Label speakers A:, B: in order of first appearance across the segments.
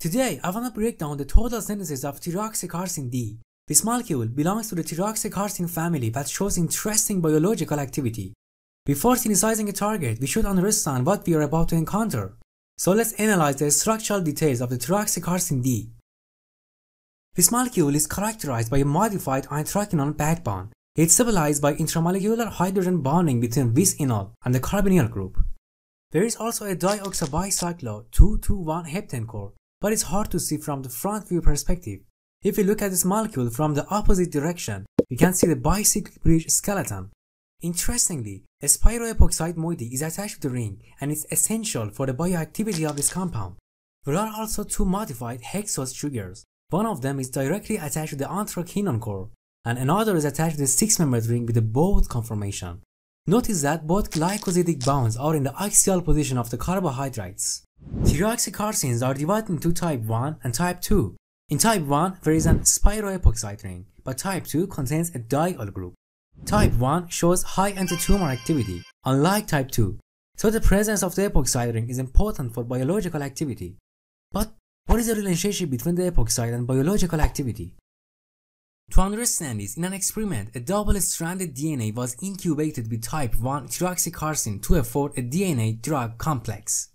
A: Today, I want to break down the total synthesis of thyroxycarcin D. This molecule belongs to the thyroxycarcin family that shows interesting biological activity. Before synthesizing a target, we should understand what we are about to encounter. So let's analyze the structural details of the thyroxycarcin D. This molecule is characterized by a modified anthraquinone backbone. It's stabilized by intramolecular hydrogen bonding between this enol and the carbonyl group. There is also a dioxybicyclo 221 heptane core, but it's hard to see from the front view perspective. If we look at this molecule from the opposite direction, we can see the bicyclic bridge skeleton. Interestingly, a spiroepoxide moiety is attached to the ring and is essential for the bioactivity of this compound. There are also two modified hexose sugars. One of them is directly attached to the anthraquinone core, and another is attached to the six-membered ring with a boat conformation. Notice that both glycosidic bonds are in the axial position of the carbohydrates. Thyroxycarcins are divided into type 1 and type 2. In type 1, there is an spiroepoxide ring, but type 2 contains a diol group. Type 1 shows high antitumor activity, unlike type 2, so the presence of the epoxide ring is important for biological activity. But what is the relationship between the epoxide and biological activity? To understand this, in an experiment, a double-stranded DNA was incubated with type 1 thyroxycarcin to afford a DNA drug complex.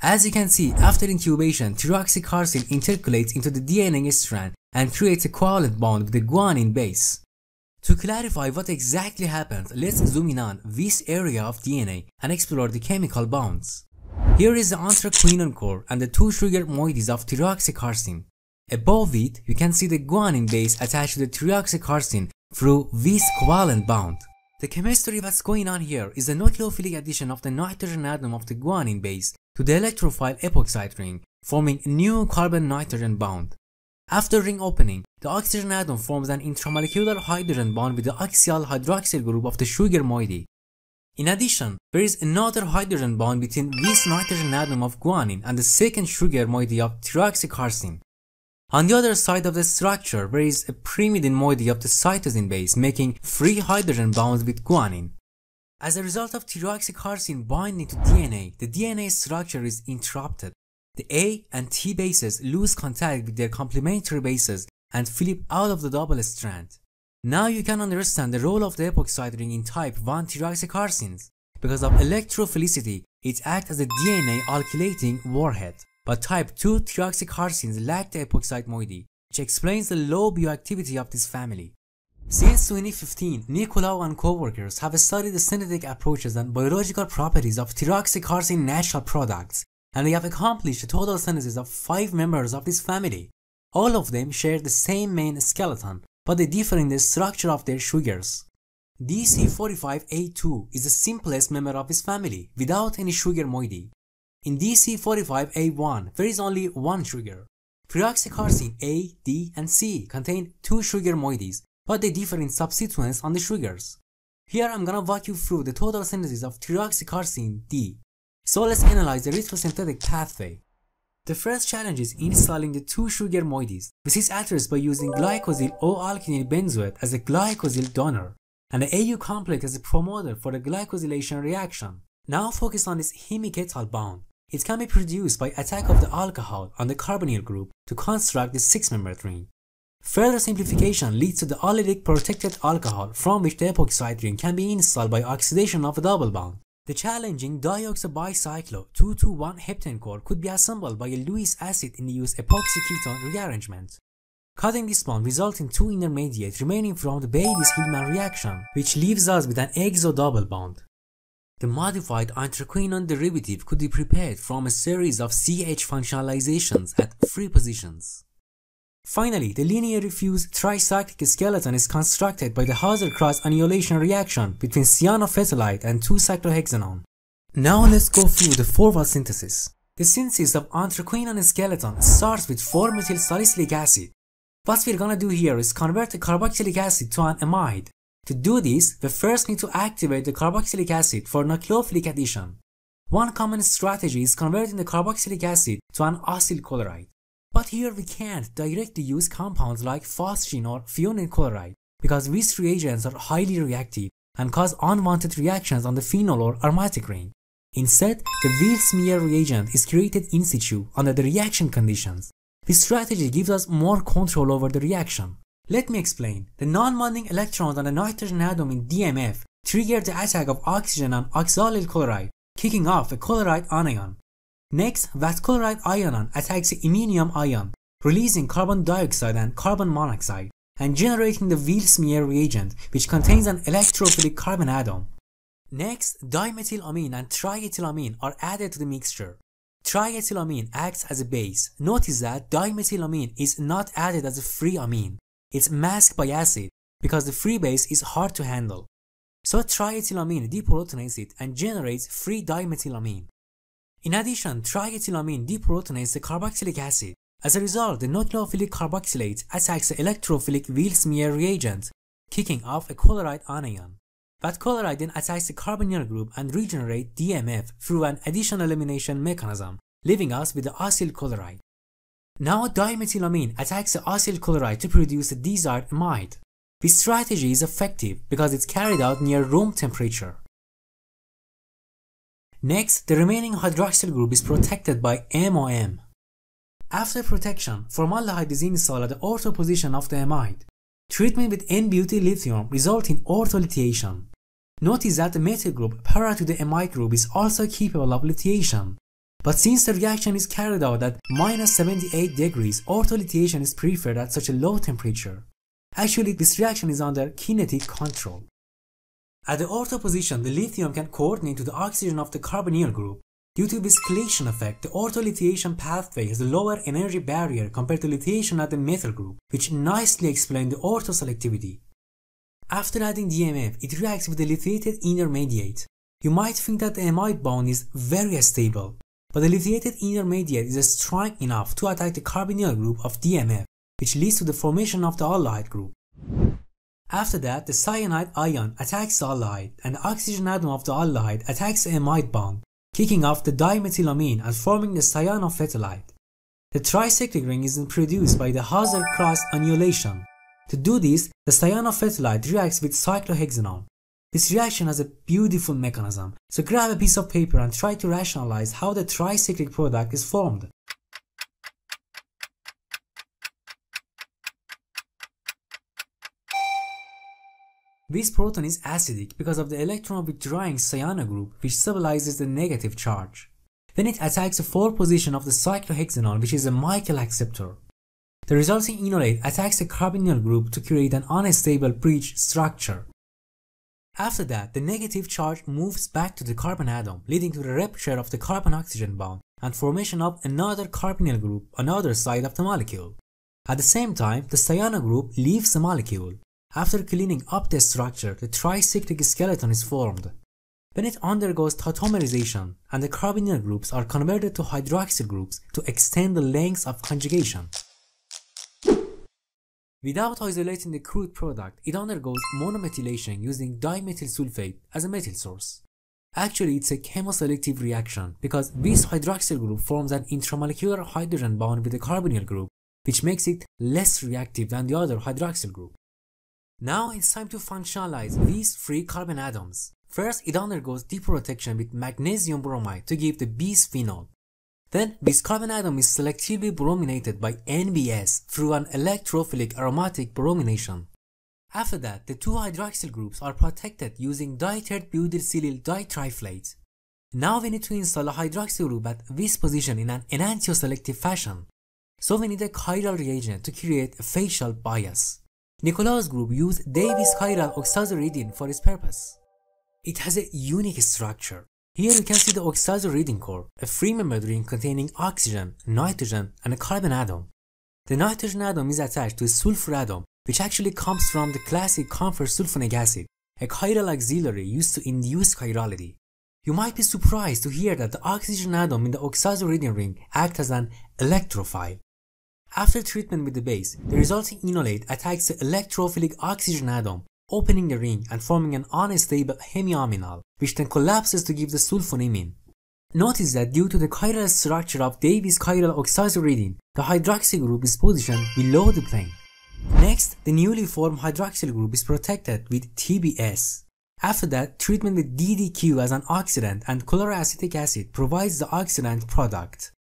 A: As you can see, after incubation, thyroxycarcin intercalates into the DNA strand and creates a covalent bond with the guanine base. To clarify what exactly happens, let's zoom in on this area of DNA and explore the chemical bonds. Here is the anthraquinone core and the two sugar moieties of thyroxycarcin. Above it, you can see the guanine base attached to the thyroxycarcin through this covalent bond. The chemistry that's going on here is the nucleophilic addition of the nitrogen atom of the guanine base to the electrophile epoxide ring, forming a new carbon-nitrogen bond. After ring opening, the oxygen atom forms an intramolecular hydrogen bond with the axial hydroxyl group of the sugar moiety. In addition, there is another hydrogen bond between this nitrogen atom of guanine and the second sugar moiety of thyroxycarcin. On the other side of the structure, there is a pyrimidine moiety of the cytosine base making three hydrogen bonds with guanine. As a result of thyroxycarcin binding to DNA, the DNA structure is interrupted. The A and T bases lose contact with their complementary bases and flip out of the double strand. Now you can understand the role of the epoxide ring in type 1 thyroxycarcins. Because of electrophilicity, it acts as a DNA alkylating warhead. But type 2 thyroxycarcins lack the epoxide moiety, which explains the low bioactivity of this family. Since 2015, Nicolau and co-workers have studied the synthetic approaches and biological properties of thyroxycarcin natural products, and they have accomplished a total synthesis of 5 members of this family. All of them share the same main skeleton, but they differ in the structure of their sugars. DC45A2 is the simplest member of this family, without any sugar moiety. In DC45A1, there is only one sugar. Thyroxycarcin A, D, and C contain two sugar moieties, but they differ in substituents on the sugars. Here I'm gonna walk you through the total synthesis of thyroxycarcin D. So let's analyze the retrosynthetic pathway. The first challenge is installing the two sugar moieties. This is addressed by using glycosyl O-alkenyl benzoate as a glycosyl donor and the AU complex as a promoter for the glycosylation reaction. Now focus on this hemiketal bond. It can be produced by attack of the alcohol on the carbonyl group to construct the six-membered ring. Further simplification leads to the allylic protected alcohol from which the epoxide ring can be installed by oxidation of a double bond. The challenging dioxybicyclo 221 heptane core could be assembled by a Lewis acid induced epoxy ketone rearrangement. Cutting this bond results in two intermediates remaining from the Bailey-Hillman reaction, which leaves us with an exo double bond. The modified anthraquinone derivative could be prepared from a series of CH functionalizations at three positions. Finally, the linear fused tricyclic skeleton is constructed by the Hazer-Cross annihilation reaction between cyanophthalate and 2-cyclohexanone. Now let's go through the forward synthesis. The synthesis of anthraquinone skeleton starts with 4-methyl salicylic acid. What we're gonna do here is convert the carboxylic acid to an amide. To do this, we first need to activate the carboxylic acid for nucleophilic addition. One common strategy is converting the carboxylic acid to an acyl chloride. But here we can't directly use compounds like phosgene or threonine chloride because these reagents are highly reactive and cause unwanted reactions on the phenol or aromatic ring. Instead, the Will's-Meyer reagent is created in situ under the reaction conditions This strategy gives us more control over the reaction. Let me explain. The non-bonding electrons on the nitrogen atom in DMF trigger the attack of oxygen on oxalyl chloride, kicking off a chloride anion. Next, that chloride ion attacks the iminium ion, releasing carbon dioxide and carbon monoxide, and generating the Will's-Meyer reagent, which contains an electrophilic carbon atom. Next, dimethylamine and triethylamine are added to the mixture. Triethylamine acts as a base. Notice that dimethylamine is not added as a free amine. It's masked by acid because the free base is hard to handle. So triethylamine deprotonates it and generates free dimethylamine. In addition, triethylamine deprotonates the carboxylic acid. As a result, the nucleophilic carboxylate attacks the electrophilic Will's-Meyer reagent, kicking off a chloride anion. That chloride then attacks the carbonyl group and regenerate DMF through an addition elimination mechanism, leaving us with the acyl chloride. Now dimethylamine attacks the acyl chloride to produce the desired amide. This strategy is effective because it's carried out near room temperature. Next, the remaining hydroxyl group is protected by MOM. After protection, formaldehyde is installed at the ortho position of the amide. Treatment with N-butyl lithium results in ortholithiation. Notice that the methyl group parallel to the amide group is also capable of lithiation. But since the reaction is carried out at minus 78 degrees, ortholithiation is preferred at such a low temperature. Actually, this reaction is under kinetic control. At the ortho position, the lithium can coordinate to the oxygen of the carbonyl group. Due to this chelation effect, the ortholithiation pathway has a lower energy barrier compared to lithiation at the methyl group, which nicely explains the orthoselectivity. After adding DMF, it reacts with the lithiated intermediate. You might think that the amide bond is very stable, but the lithiated intermediate is strong enough to attack the carbonyl group of DMF, which leads to the formation of the aldehyde group. After that, the cyanide ion attacks the aldehyde, and the oxygen atom of the aldehyde attacks the amide bond, kicking off the dimethylamine and forming the cyanophthalate. The tricyclic ring is produced by the Hazer cross annulation. To do this, the cyanophthalate reacts with cyclohexanol. This reaction has a beautiful mechanism, so grab a piece of paper and try to rationalize how the tricyclic product is formed. This proton is acidic because of the electron withdrawing cyano group which stabilizes the negative charge. Then it attacks the 4 position of the cyclohexanol which is a Michael acceptor. The resulting enolate attacks the carbonyl group to create an unstable bridge structure. After that, the negative charge moves back to the carbon atom, leading to the rupture of the carbon-oxygen bond and formation of another carbonyl group on the other side of the molecule. At the same time, the cyano group leaves the molecule. After cleaning up the structure, the tricyclic skeleton is formed. Then it undergoes tautomerization, and the carbonyl groups are converted to hydroxyl groups to extend the length of conjugation. Without isolating the crude product, it undergoes monomethylation using dimethyl sulfate as a methyl source. Actually, it's a chemoselective reaction because this hydroxyl group forms an intramolecular hydrogen bond with the carbonyl group, which makes it less reactive than the other hydroxyl group. Now it's time to functionalize these three carbon atoms. First, it undergoes deprotection with magnesium bromide to give the bisphenol. Then, this carbon atom is selectively brominated by NBS through an electrophilic aromatic bromination. After that, the two hydroxyl groups are protected using ditert butyrsilyl ditriflate. Now we need to install a hydroxyl group at this position in an enantioselective fashion. So we need a chiral reagent to create a facial bias. Nicolaus group used Davis chiral oxazoridine for its purpose. It has a unique structure. Here you can see the oxazoridine core, a three-membered ring containing oxygen, nitrogen, and a carbon atom. The nitrogen atom is attached to a sulfur atom, which actually comes from the classic camphor sulfonic acid, a chiral auxiliary used to induce chirality. You might be surprised to hear that the oxygen atom in the oxazoridine ring acts as an electrophile. After treatment with the base, the resulting enolate attacks the electrophilic oxygen atom, opening the ring and forming an unstable hemiaminal, which then collapses to give the sulfonimine. Notice that due to the chiral structure of Davis chiral oxazoridine, the hydroxyl group is positioned below the plane. Next, the newly formed hydroxyl group is protected with TBS. After that, treatment with DDQ as an oxidant and chloroacetic acid provides the oxidant product.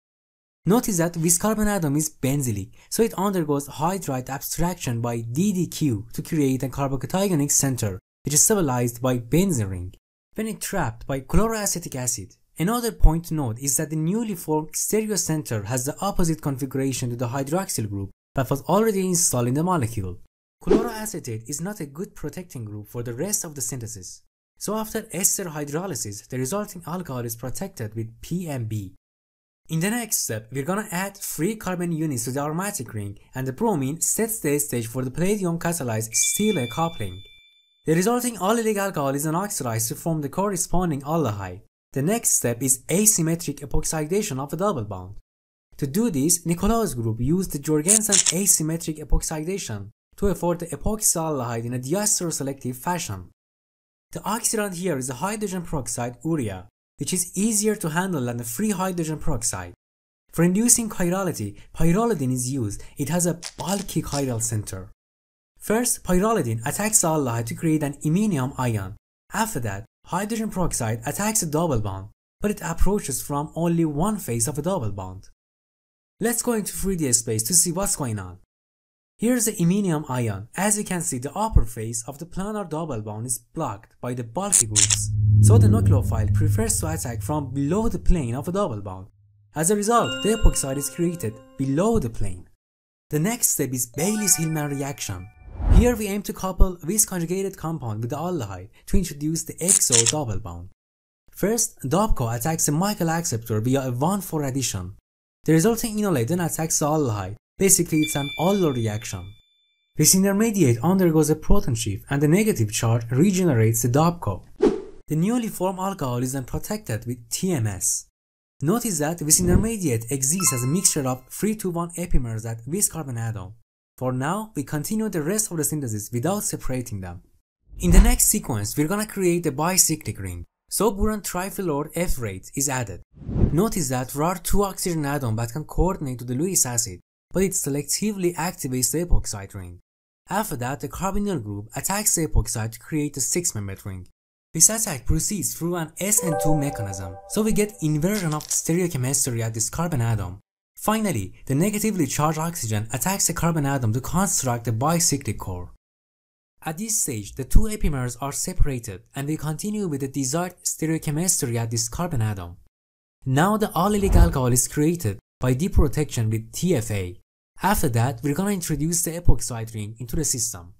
A: Notice that this carbon atom is benzylic, so it undergoes hydride abstraction by DDQ to create a carbocationic center, which is stabilized by benzene ring when it trapped by chloroacetic acid. Another point to note is that the newly formed stereocenter has the opposite configuration to the hydroxyl group that was already installed in the molecule. Chloroacetate is not a good protecting group for the rest of the synthesis. So after ester hydrolysis, the resulting alcohol is protected with PMB. In the next step, we're gonna add 3 carbon units to the aromatic ring and the bromine sets the stage for the palladium catalyzed steel coupling. The resulting allylic alcohol is oxidized to form the corresponding aldehyde. The next step is asymmetric epoxidation of a double bond. To do this, Nicolaus group used the Jorgensen asymmetric epoxidation to afford the epoxyaldehyde in a diastereoselective fashion. The oxidant here is the hydrogen peroxide urea, which is easier to handle than the free hydrogen peroxide. For inducing chirality, pyrrolidine is used. It has a bulky chiral center. First, pyrrolidine attacks the aldehyde to create an iminium ion. After that, hydrogen peroxide attacks a double bond, but it approaches from only one face of a double bond. Let's go into 3D space to see what's going on. Here's the iminium ion. As you can see, the upper face of the planar double bond is blocked by the bulky groups, so the nucleophile prefers to attack from below the plane of a double bond. As a result, the epoxide is created below the plane. The next step is Baylis-Hillman reaction. Here we aim to couple this conjugated compound with the aldehyde to introduce the exo double bond. First, DOBCO attacks the Michael acceptor via a 1,4 addition. The resulting enolate then attacks the aldehyde Basically, it's an aldol reaction. This intermediate undergoes a proton shift and the negative charge regenerates the DOBCO. The newly formed alcohol is then protected with TMS. Notice that this intermediate exists as a mixture of 3-to-1 epimers at this carbon atom. For now, we continue the rest of the synthesis without separating them. In the next sequence, we're gonna create a bicyclic ring. So boron trifluor F rate is added. Notice that there are two oxygen atoms that can coordinate to the Lewis acid but it selectively activates the epoxide ring. After that, the carbonyl group attacks the epoxide to create a 6-membered ring. This attack proceeds through an SN2 mechanism, so we get inversion of stereochemistry at this carbon atom. Finally, the negatively charged oxygen attacks the carbon atom to construct the bicyclic core. At this stage, the two epimers are separated and we continue with the desired stereochemistry at this carbon atom. Now the allylic alcohol is created by deprotection with TFA. After that, we're gonna introduce the epoxide ring into the system.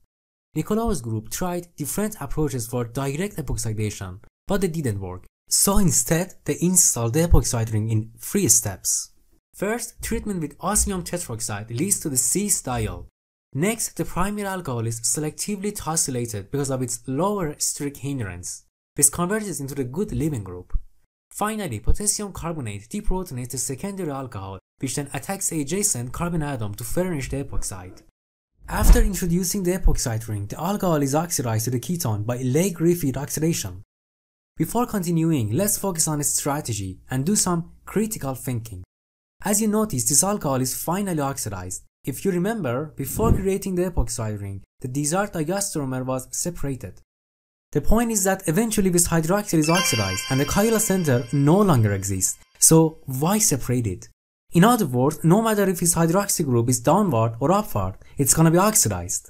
A: Nicolaus group tried different approaches for direct epoxidation, but they didn't work. So instead, they installed the epoxide ring in three steps. First, treatment with osmium tetroxide leads to the C-diol. Next, the primary alcohol is selectively tosylated because of its lower steric hindrance. This converges into the good leaving group. Finally, potassium carbonate deprotonates the secondary alcohol, which then attacks adjacent carbon atom to furnish the epoxide. After introducing the epoxide ring, the alcohol is oxidized to the ketone by Legg-Griffith oxidation. Before continuing, let's focus on its strategy and do some critical thinking. As you notice, this alcohol is finally oxidized. If you remember, before creating the epoxide ring, the desired diastereomer was separated. The point is that eventually this hydroxyl is oxidized and the chiral center no longer exists. So why separate it? In other words, no matter if this hydroxy group is downward or upward, it's gonna be oxidized.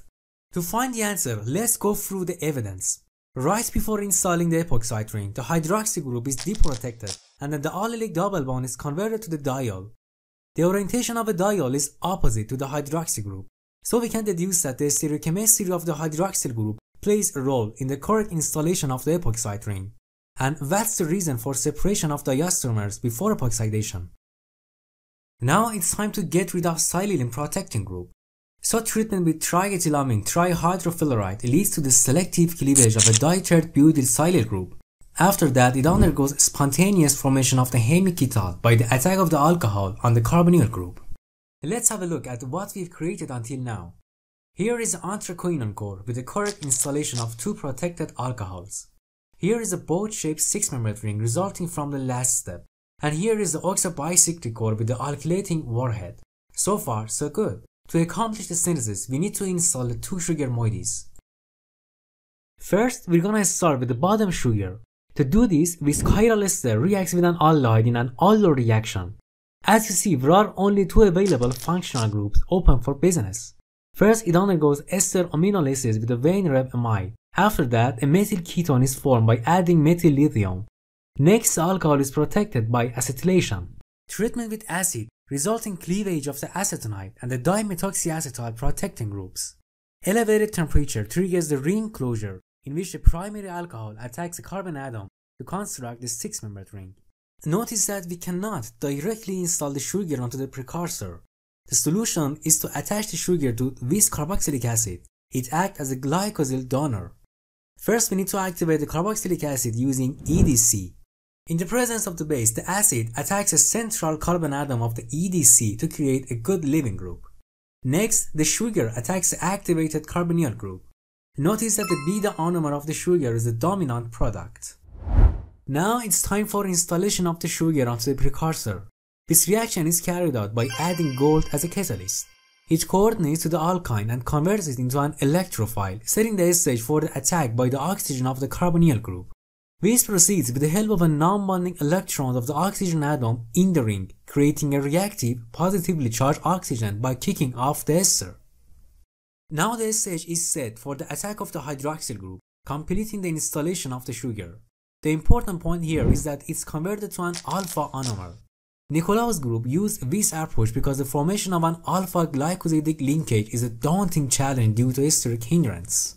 A: To find the answer, let's go through the evidence. Right before installing the epoxide ring, the hydroxy group is deprotected and then the allylic double bond is converted to the diol. The orientation of a diol is opposite to the hydroxy group, so we can deduce that the stereochemistry of the hydroxyl group plays a role in the correct installation of the epoxide ring, and that's the reason for separation of diastereomers before epoxidation. Now it's time to get rid of silylene protecting group. So treatment with triethylamine trihydrofluoride leads to the selective cleavage of a ditert butyl silyl group. After that, it undergoes spontaneous formation of the hemiketal by the attack of the alcohol on the carbonyl group. Let's have a look at what we've created until now. Here is anthraquinone core with the correct installation of two protected alcohols. Here is a boat-shaped 6-membered ring resulting from the last step. And here is the oxobicyclic core with the alkylating warhead. So far, so good. To accomplish the synthesis, we need to install the two sugar moieties. First, we're gonna start with the bottom sugar. To do this, chiral ester reacts with an aldehyde in an aldol reaction. As you see, there are only two available functional groups open for business. First, it undergoes ester aminolysis with a Weinreb amide. After that, a methyl ketone is formed by adding methyl lithium. Next, the alcohol is protected by acetylation. Treatment with acid results in cleavage of the acetonide and the dimethoxyacetyl protecting groups. Elevated temperature triggers the ring closure in which the primary alcohol attacks the carbon atom to construct the six-membered ring. Notice that we cannot directly install the sugar onto the precursor. The solution is to attach the sugar to this carboxylic acid. It acts as a glycosyl donor. First, we need to activate the carboxylic acid using EDC. In the presence of the base, the acid attacks a central carbon atom of the EDC to create a good leaving group. Next, the sugar attacks the activated carbonyl group. Notice that the beta ionomer of the sugar is the dominant product. Now it's time for installation of the sugar onto the precursor. This reaction is carried out by adding gold as a catalyst. It coordinates to the alkyne and converts it into an electrophile, setting the stage for the attack by the oxygen of the carbonyl group. This proceeds with the help of a non-bonding electron of the oxygen atom in the ring, creating a reactive, positively charged oxygen by kicking off the ester. Now the stage is set for the attack of the hydroxyl group, completing the installation of the sugar. The important point here is that it's converted to an alpha ionomer. Nicolaus group used this approach because the formation of an alpha glycosidic linkage is a daunting challenge due to esteric hindrance.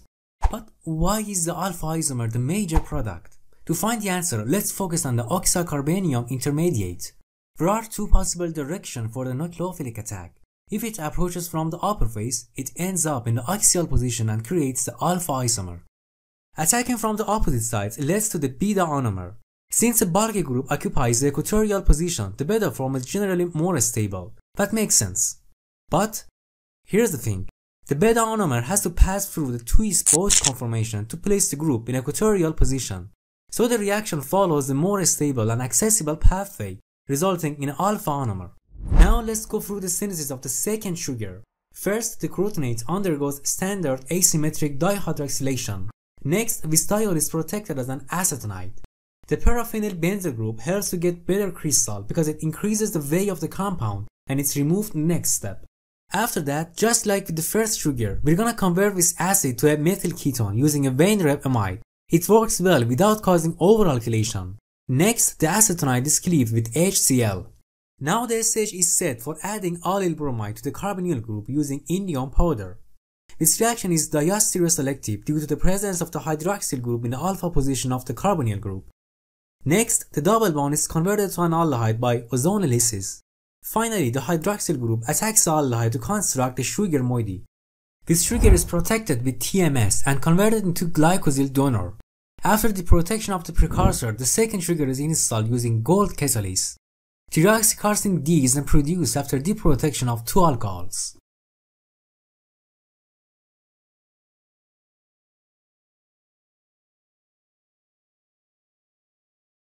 A: But why is the alpha isomer the major product? To find the answer, let's focus on the oxycarbenium intermediate. There are two possible directions for the nucleophilic attack. If it approaches from the upper face, it ends up in the axial position and creates the alpha isomer. Attacking from the opposite sides leads to the beta ionomer. Since the bulky group occupies the equatorial position, the beta form is generally more stable. That makes sense. But, here's the thing. The beta ionomer has to pass through the twist Bose conformation to place the group in equatorial position. So the reaction follows the more stable and accessible pathway, resulting in alpha ionomer. Now let's go through the synthesis of the second sugar. First, the crotonate undergoes standard asymmetric dihydroxylation. Next, Vistiol is protected as an acetonide. The paraphenyl benzyl group helps to get better crystal because it increases the weight of the compound and it's removed next step. After that, just like with the first sugar, we're gonna convert this acid to a methyl ketone using a Weinreb amide. It works well without causing overalkylation. Next, the acetonide is cleaved with HCl. Now the stage is set for adding allyl bromide to the carbonyl group using indium powder. This reaction is diastereoselective due to the presence of the hydroxyl group in the alpha position of the carbonyl group. Next, the double bond is converted to an aldehyde by ozonolysis. Finally, the hydroxyl group attacks the aldehyde to construct the sugar moiety. This sugar is protected with TMS and converted into glycosyl donor. After the protection of the precursor, the second sugar is installed using gold catalyst. Tioxycarsin D is then produced after deprotection of two alcohols.